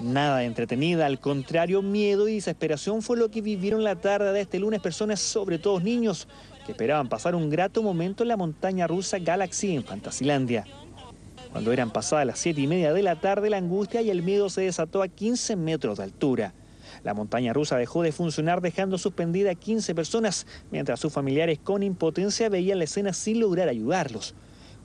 Nada entretenida, al contrario, miedo y desesperación fue lo que vivieron la tarde de este lunes personas, sobre todo niños, que esperaban pasar un grato momento en la montaña rusa Galaxy en Fantasilandia. Cuando eran pasadas las siete y media de la tarde, la angustia y el miedo se desató a 15 metros de altura. La montaña rusa dejó de funcionar dejando suspendida a 15 personas, mientras sus familiares con impotencia veían la escena sin lograr ayudarlos.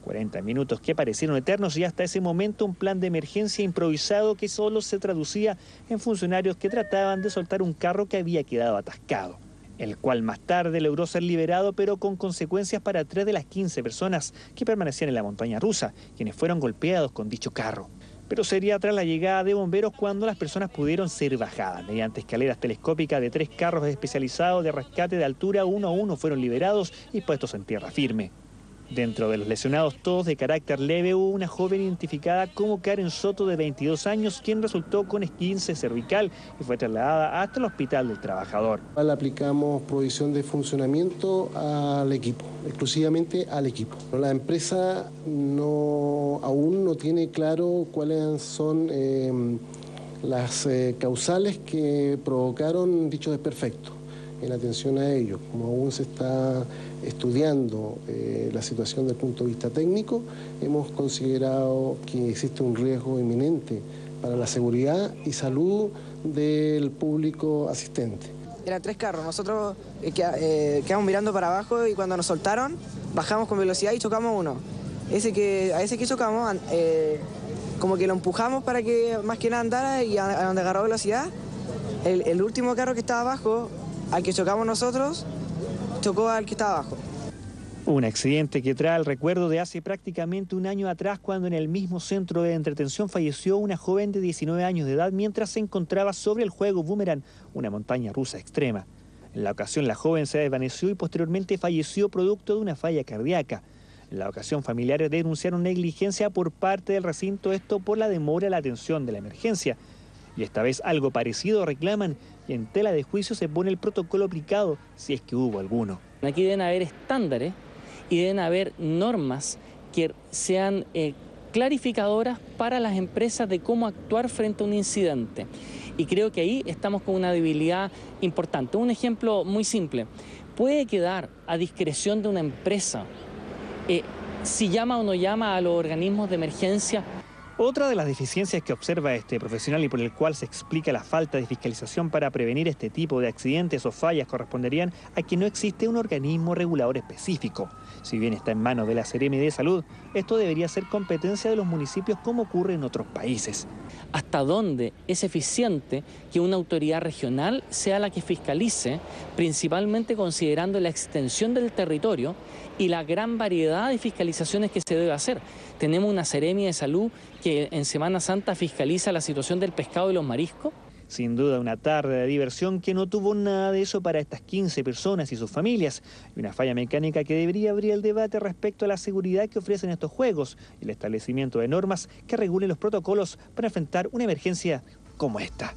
40 minutos que parecieron eternos y hasta ese momento un plan de emergencia improvisado que solo se traducía en funcionarios que trataban de soltar un carro que había quedado atascado, el cual más tarde logró ser liberado pero con consecuencias para tres de las 15 personas que permanecían en la montaña rusa, quienes fueron golpeados con dicho carro. Pero sería tras la llegada de bomberos cuando las personas pudieron ser bajadas. Mediante escaleras telescópicas de tres carros especializados de rescate de altura, uno a uno fueron liberados y puestos en tierra firme. Dentro de los lesionados, todos de carácter leve, hubo una joven identificada como Karen Soto de 22 años, quien resultó con esquince cervical y fue trasladada hasta el Hospital del Trabajador. Aplicamos provisión de funcionamiento al equipo, exclusivamente al equipo. La empresa no, aún no tiene claro cuáles son em, las eh, causales que provocaron dicho desperfecto en atención a ello. Como aún se está estudiando eh, la situación desde el punto de vista técnico, hemos considerado que existe un riesgo inminente para la seguridad y salud del público asistente. Eran tres carros, nosotros eh, eh, quedamos mirando para abajo y cuando nos soltaron bajamos con velocidad y chocamos uno. Ese que, a ese que chocamos, como que lo empujamos para que más que nada andara y a, donde agarró velocidad, el, el último carro que estaba abajo, al que chocamos nosotros, chocó al que estaba abajo. Un accidente que trae el recuerdo de hace prácticamente un año atrás cuando en el mismo centro de entretención falleció una joven de 19 años de edad mientras se encontraba sobre el juego Boomerang, una montaña rusa extrema. En la ocasión la joven se desvaneció y posteriormente falleció producto de una falla cardíaca. En la ocasión familiares denunciaron negligencia por parte del recinto, esto por la demora en la atención de la emergencia. Y esta vez algo parecido reclaman y en tela de juicio se pone el protocolo aplicado si es que hubo alguno. Aquí deben haber estándares y deben haber normas que sean eh, clarificadoras para las empresas de cómo actuar frente a un incidente. Y creo que ahí estamos con una debilidad importante. Un ejemplo muy simple. Puede quedar a discreción de una empresa eh, si llama o no llama a los organismos de emergencia otra de las deficiencias que observa este profesional y por el cual se explica la falta de fiscalización para prevenir este tipo de accidentes o fallas corresponderían a que no existe un organismo regulador específico. Si bien está en manos de la Seremi de Salud, esto debería ser competencia de los municipios como ocurre en otros países. ¿Hasta dónde es eficiente que una autoridad regional sea la que fiscalice, principalmente considerando la extensión del territorio y la gran variedad de fiscalizaciones que se debe hacer? Tenemos una Seremi de Salud que en Semana Santa fiscaliza la situación del pescado y los mariscos? Sin duda una tarde de diversión que no tuvo nada de eso para estas 15 personas y sus familias, y una falla mecánica que debería abrir el debate respecto a la seguridad que ofrecen estos juegos y el establecimiento de normas que regulen los protocolos para enfrentar una emergencia como esta.